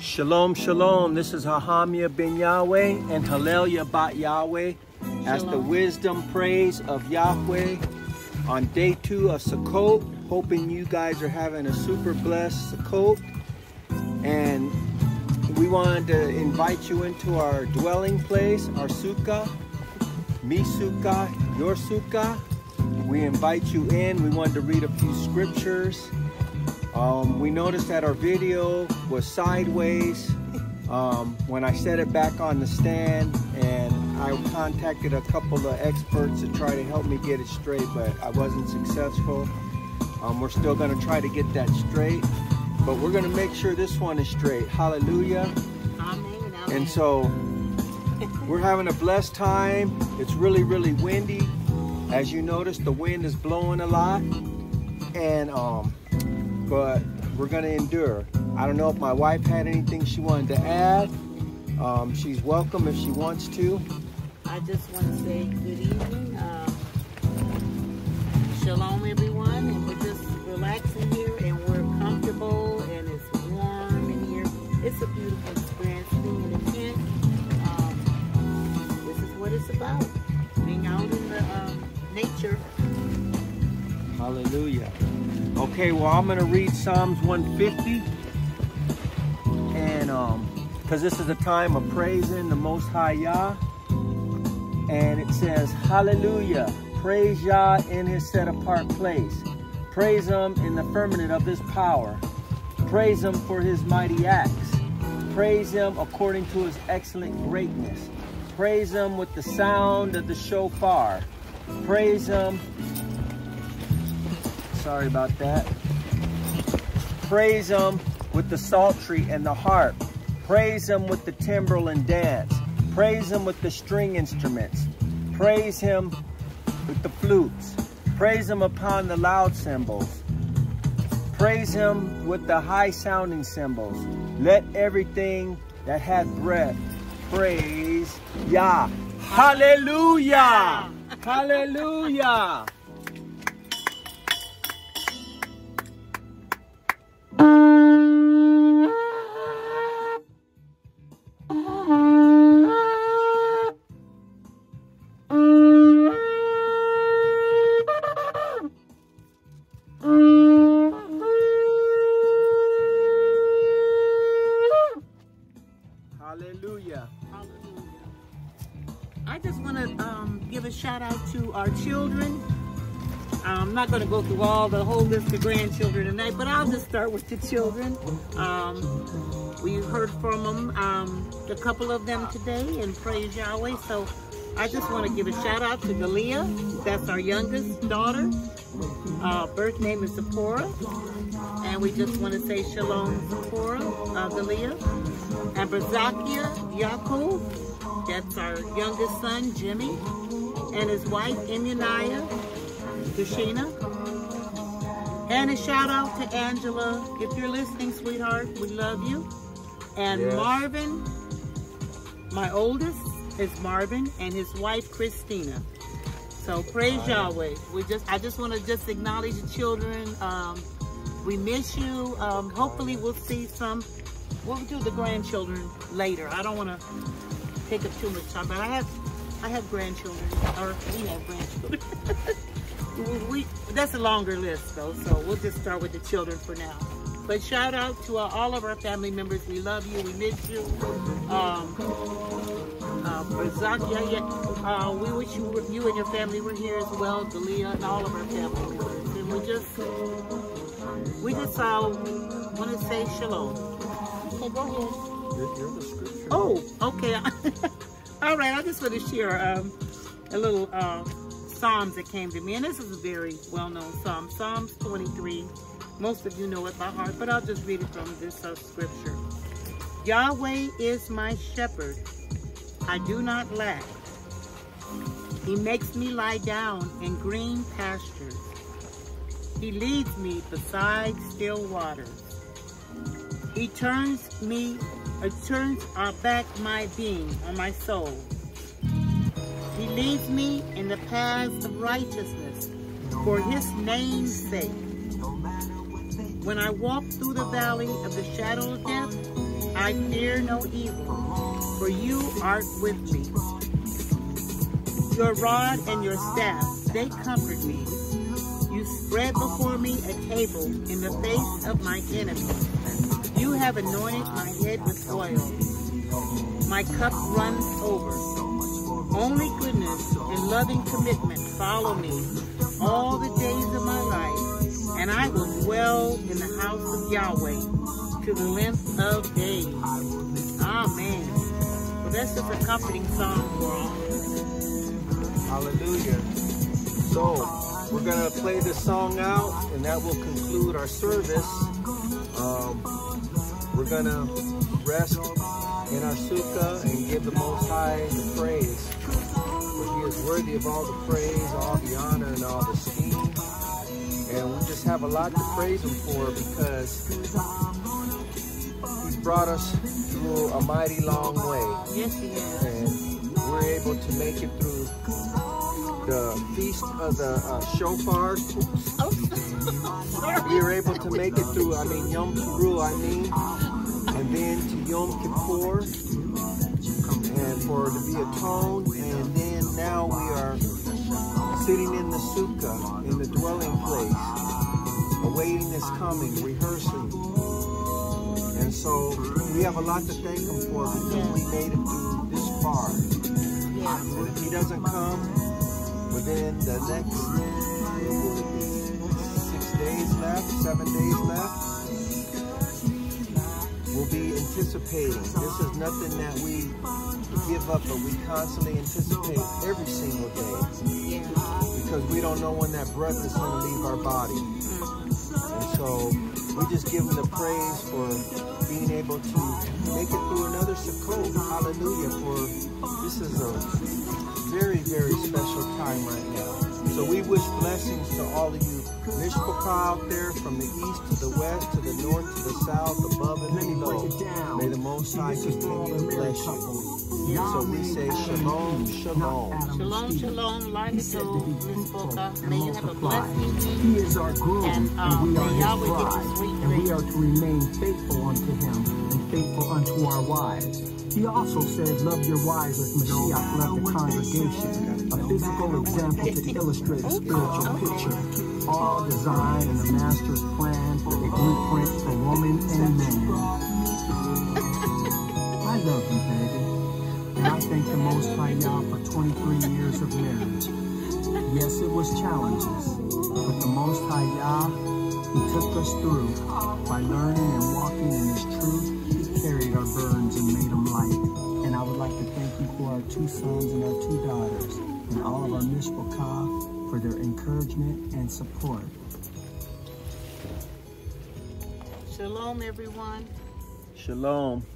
Shalom, shalom. This is Hahamia ben Yahweh and Hallelujah bat Yahweh as the wisdom praise of Yahweh on day two of Sukkot. Hoping you guys are having a super blessed Sukkot. And we wanted to invite you into our dwelling place, our sukkah, mi sukkah, your sukkah. We invite you in. We wanted to read a few scriptures. Um, we noticed that our video was sideways um, when I set it back on the stand and I contacted a couple of experts to try to help me get it straight, but I wasn't successful. Um, we're still going to try to get that straight, but we're going to make sure this one is straight. Hallelujah. Amen. And so we're having a blessed time. It's really, really windy. As you notice, the wind is blowing a lot. And, um, but we're gonna endure. I don't know if my wife had anything she wanted to add. Um, she's welcome if she wants to. I just want to say good evening. Uh, shalom, everyone. And we're just relaxing here and we're comfortable and it's warm in here. It's a beautiful experience being in a tent. Um, this is what it's about. Being out in the um, nature. Hallelujah. Okay, well, I'm gonna read Psalms 150. And um, because this is a time of praising the Most High Yah. And it says, Hallelujah. Praise Yah in his set apart place. Praise him in the firmament of his power. Praise him for his mighty acts. Praise him according to his excellent greatness. Praise him with the sound of the shofar. Praise him Sorry about that. Praise him with the psaltery and the harp. Praise him with the timbrel and dance. Praise him with the string instruments. Praise him with the flutes. Praise him upon the loud cymbals. Praise him with the high sounding cymbals. Let everything that hath breath praise Yah. Hallelujah! Hallelujah! Hallelujah. I just want to um, give a shout out to our children. I'm not going to go through all the whole list of grandchildren tonight, but I'll just start with the children. Um, we heard from them, um, a couple of them today, and praise Yahweh. So I just want to give a shout out to Galia. That's our youngest daughter. Uh, birth name is Zipporah. And we just want to say shalom, Zipporah, uh, Galia. And Brazakia Yaakov. That's our youngest son, Jimmy. And his wife, Immuniah. Kushina. And a shout out to Angela. If you're listening, sweetheart, we love you. And Yes. Marvin, my oldest, is Marvin, and his wife Christina. So praise Yahweh. We just, I just want to just acknowledge the children. Um, we miss you. Um, hopefully, we'll see some. We'll do the grandchildren later. I don't want to take up too much time, but I have, I have grandchildren, or we have grandchildren. we, that's a longer list though, so we'll just start with the children for now. But shout out to all of our family members. We love you. We miss you. Um, uh. Uh, we wish you, you and your family were here as well. Dalia and all of our family members. And we just, we just uh, want to say shalom. Okay, go ahead. Oh, okay. All right, I just want to share um, a little uh, Psalms that came to me. And this is a very well-known Psalm. Psalms 23. Most of you know it by heart, but I'll just read it from this uh, scripture. Yahweh is my shepherd. I do not lack. He makes me lie down in green pastures. He leads me beside still waters. He turns me, uh, turns uh, back my being or my soul. He leads me in the paths of righteousness for his name's sake. When I walk through the valley of the shadow of death, I fear no evil, for you art with me. Your rod and your staff, they comfort me. You spread before me a table in the face of my enemies. You have anointed my head with oil. My cup runs over. Only goodness and loving commitment follow me all the days of my life, and I will dwell in the house of Yahweh to the length of days. Amen. Well, that's just a comforting song for all. Hallelujah. So, we're going to play this song out, and that will conclude our service. Um, we're going to rest in our sukkah and give the Most High the praise. For He is worthy of all the praise, all the honor, and all the esteem. And we just have a lot to praise Him for because He's brought us through a mighty long way. Yes, he is. And we're able to make it through the feast of the uh, shofar. Oh, We were able to make it through, I mean, Yom Kippur, I mean, and then to Yom Kippur, and for to be atoned, and then now we are sitting in the sukkah, in the dwelling place, awaiting his coming, rehearsing. And so we have a lot to thank him for because we made it through this far. And if he doesn't come within the next what will it be, six days left, seven days left, anticipating. This is nothing that we give up, but we constantly anticipate every single day because we don't know when that breath is going to leave our body. And so we just give him the praise for being able to make it through another Sukkot. Hallelujah. For this is a very, very special time right now. So we wish blessings to all of you Mishpachah out there from the east to the west, to the north, to the south, above and below. May the Most High continue to bless you. So we say shalom, shalom. Shalom, shalom, life is so Miss Boca. May you have a blessed He is our groom, And, and, um, we are his Yahweh bride, sweet and we are to remain faithful unto him and faithful unto our wives. He also said, love your wives as Mashiach loved the congregation, a physical example to illustrate a spiritual picture, all designed in the master's plan, for a blueprint for woman and man. I love you, baby, and I thank the Most High Yah for 23 years of marriage. Yes, it was challenges, but the Most High Yah, He took us through. By learning and walking in His truth, He carried our burdens and made them light. And I would like to thank you for our two sons and our two daughters, and all of our Mishpachah for their encouragement and support. Shalom, everyone. Shalom.